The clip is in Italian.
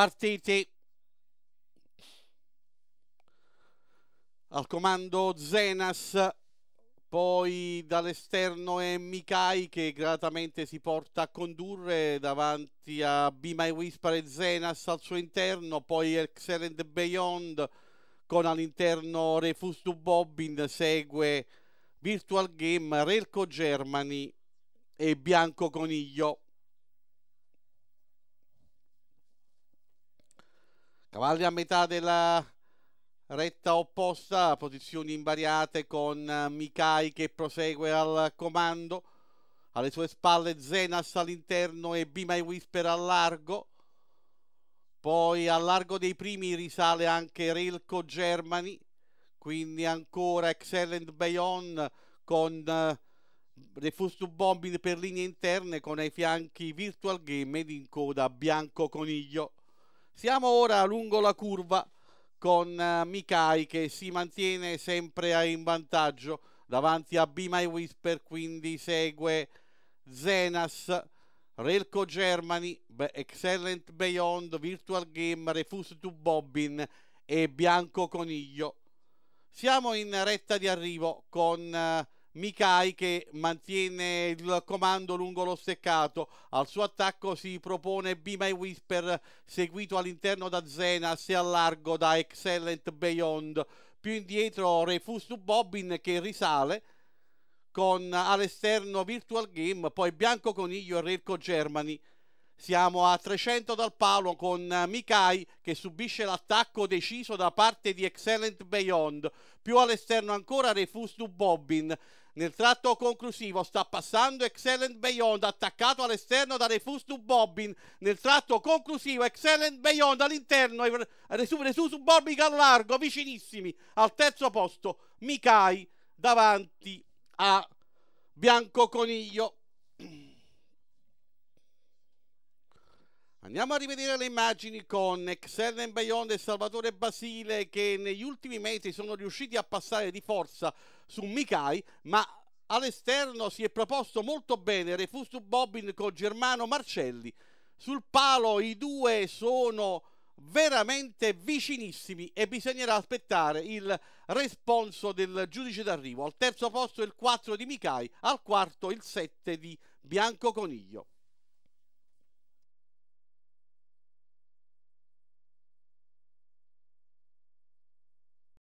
partite al comando Zenas poi dall'esterno è Mikai che gratamente si porta a condurre davanti a Be My Whisper e Zenas al suo interno, poi Excellent Beyond con all'interno Refuse to Bobbin, segue Virtual Game, Relco Germany e Bianco Coniglio. Cavalli a metà della retta opposta, posizioni invariate con eh, Mikai che prosegue al comando, alle sue spalle Zenas all'interno e Be My Whisper al largo, poi al largo dei primi risale anche Rilco Germany, quindi ancora Excellent Beyond con uh, Refuse to Bombing per linee interne con ai fianchi Virtual Game ed in coda Bianco Coniglio. Siamo ora lungo la curva con uh, Mikai che si mantiene sempre in vantaggio davanti a Be My Whisper, quindi segue Zenas, Relco Germany, Excellent Beyond, Virtual Game, Refuse to Bobbin e Bianco Coniglio. Siamo in retta di arrivo con uh, Mikai che mantiene il comando lungo lo steccato. Al suo attacco si propone Be My Whisper, seguito all'interno da Zenas e a largo da Excellent Beyond. Più indietro Refuse to Bobbin che risale con all'esterno Virtual Game, poi Bianco Coniglio e Relco Germany. Siamo a 300 dal palo con Mikai che subisce l'attacco deciso da parte di Excellent Beyond. Più all'esterno ancora Refuse to Bobbin. Nel tratto conclusivo sta passando Excellent Beyond attaccato all'esterno da Refuse to Bobbin. Nel tratto conclusivo Excellent Beyond all'interno Refuse to Bobbin al largo, vicinissimi. Al terzo posto Mikai davanti a Bianco Coniglio. Andiamo a rivedere le immagini con Excellent Beyond e Salvatore Basile che negli ultimi mesi sono riusciti a passare di forza su Mikai, ma all'esterno si è proposto molto bene Refuse to Bobbin con Germano Marcelli. Sul palo i due sono veramente vicinissimi e bisognerà aspettare il responso del giudice d'arrivo. Al terzo posto il 4 di Mikai, al quarto il 7 di Bianco Coniglio.